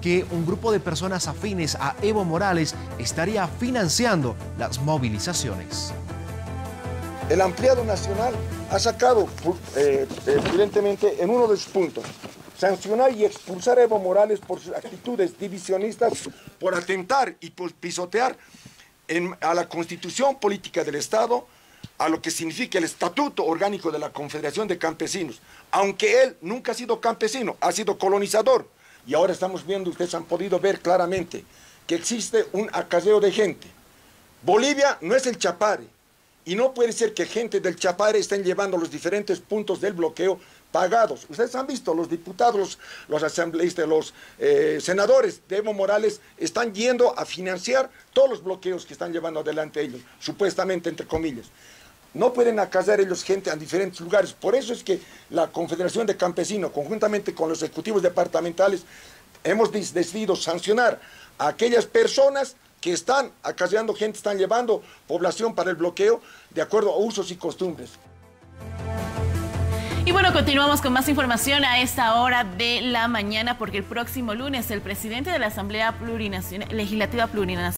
que un grupo de personas afines a Evo Morales estaría financiando las movilizaciones. El ampliado nacional ha sacado, eh, evidentemente, en uno de sus puntos, sancionar y expulsar a Evo Morales por sus actitudes divisionistas, por atentar y por pisotear a la constitución política del Estado, a lo que significa el estatuto orgánico de la Confederación de Campesinos, aunque él nunca ha sido campesino, ha sido colonizador. Y ahora estamos viendo, ustedes han podido ver claramente, que existe un acarreo de gente. Bolivia no es el Chapare, y no puede ser que gente del Chapare estén llevando los diferentes puntos del bloqueo pagados. Ustedes han visto, los diputados, los, asambleístas, los eh, senadores de Evo Morales están yendo a financiar todos los bloqueos que están llevando adelante ellos, supuestamente, entre comillas. No pueden acasar ellos gente en diferentes lugares. Por eso es que la Confederación de Campesinos, conjuntamente con los ejecutivos departamentales, hemos decidido sancionar a aquellas personas que están acaseando gente, están llevando población para el bloqueo de acuerdo a usos y costumbres. Y bueno, continuamos con más información a esta hora de la mañana porque el próximo lunes el presidente de la Asamblea Plurinacional, Legislativa Plurinacional